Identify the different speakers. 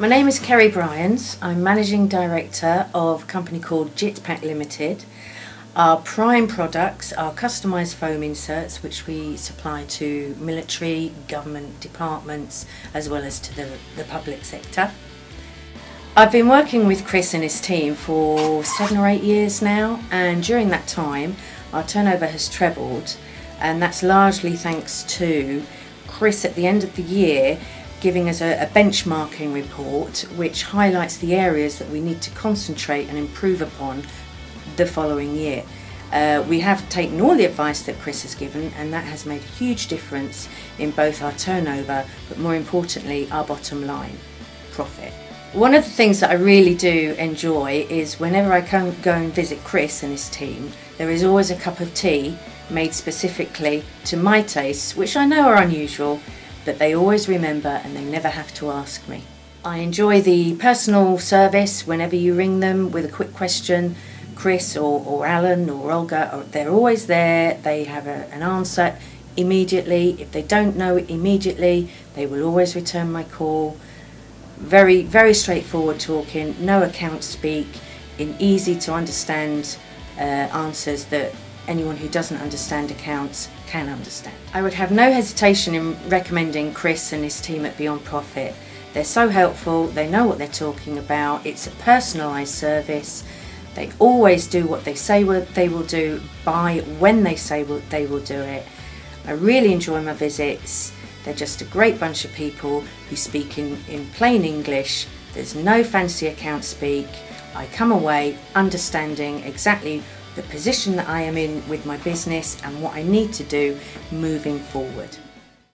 Speaker 1: My name is Kerry Bryans. I'm Managing Director of a company called Jit-Pak Limited. Our prime products are customised foam inserts which we supply to military, government departments as well as to the, the public sector. I've been working with Chris and his team for seven or eight years now and during that time our turnover has trebled and that's largely thanks to Chris at the end of the year giving us a, a, benchmarking report which highlights the areas that we need to concentrate and improve upon the following year. Uh, we have taken all the advice that Chris has given and that has made a huge difference in both our turnover but more importantly our bottom line profit. One of the things that I really do enjoy is whenever I come, go and visit Chris and his team there is always a cup of tea made specifically to my tastes which I know are unusual but they always remember and they never have to ask me. I enjoy the personal service whenever you ring them with a quick question. Chris or, or Alan or Olga, or they're always there, they have a, an answer immediately. If they don't know it immediately, they will always return my call. Very, very straightforward talking, no account speak, in easy to understand uh, answers that anyone who doesn't understand accounts can understand. I would have no hesitation in recommending Chris and his team at Beyond Profit. They're so helpful, they know what they're talking about, it's a personalised service, they always do what they say they will do by when they say they will do it. I really enjoy my visits. They're just a great bunch of people who speak in, in plain English. There's no fancy account speak. I come away understanding exactly the position that I am in with my business and what I need to do moving forward.